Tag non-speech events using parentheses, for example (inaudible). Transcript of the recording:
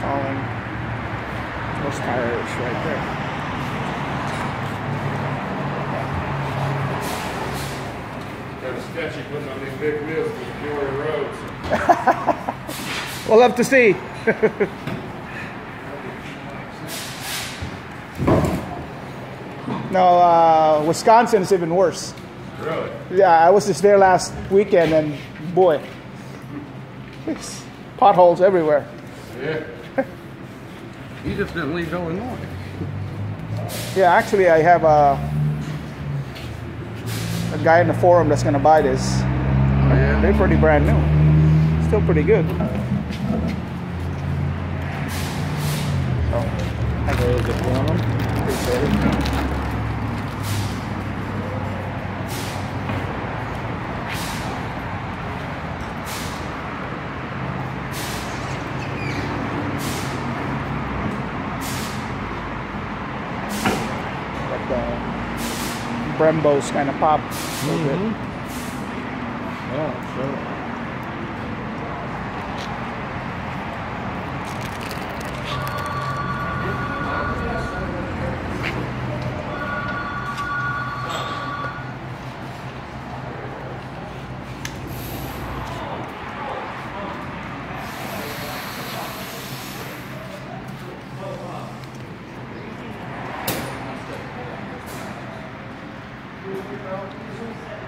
installing those tires right there. Kind of sketchy putting on these big wheels to Peoria roads. (laughs) We'll have to see. (laughs) no, uh, Wisconsin is even worse. Really? Yeah, I was just there last weekend, and boy, potholes everywhere. Yeah. You just didn't leave Illinois. Yeah, actually, I have a a guy in the forum that's gonna buy this. Oh, yeah? They're pretty brand new. Still pretty good. So, I really just want the Brembos kind of pop a little bit. Oh, sure. Thank you.